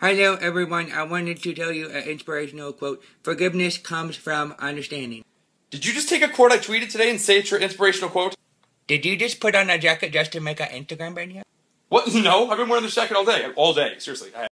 Hello, everyone. I wanted to tell you an inspirational quote. Forgiveness comes from understanding. Did you just take a quote I tweeted today and say it's your inspirational quote? Did you just put on a jacket just to make an Instagram video? What? No, I've been wearing this jacket all day. All day. Seriously. I